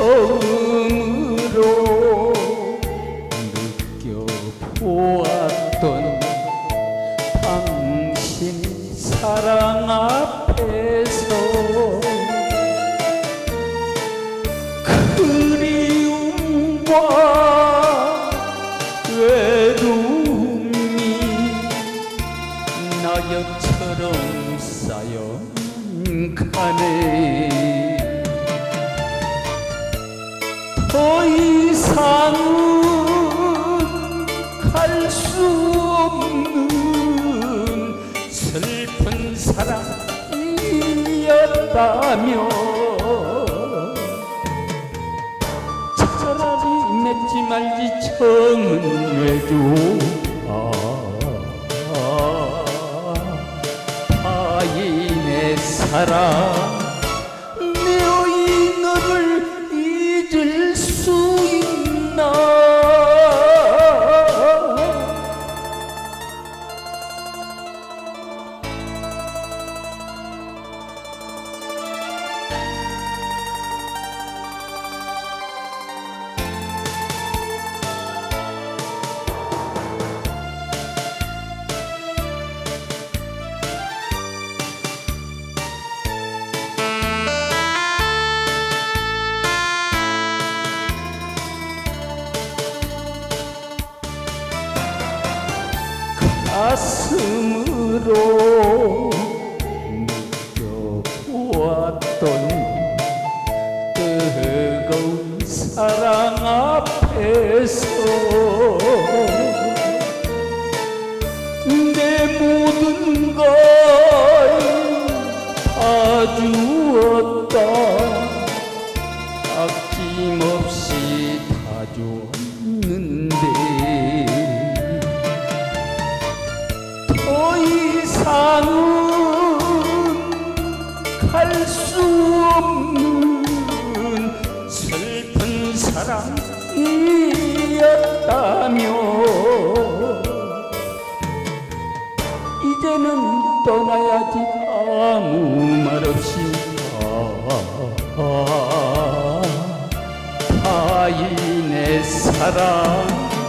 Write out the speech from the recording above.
처음으로 느껴보았던 당신 사랑 앞에서 그리움과 외로움이 낙엽처럼 쌓여 가네 갈 수 없는 슬픈 사랑이었다며 차라리 맺지 말지 청은 왜죠 아, 아, 타인의 사랑 가슴으로 느껴보았던 뜨거운 사랑 앞에서 내 모든 걸 다 주었다. 아낌없이 다 줬는 이상은 갈 수 없는 슬픈 사랑이었다며 이제는 떠나야지 아무 말 없이 아, 타인의 사랑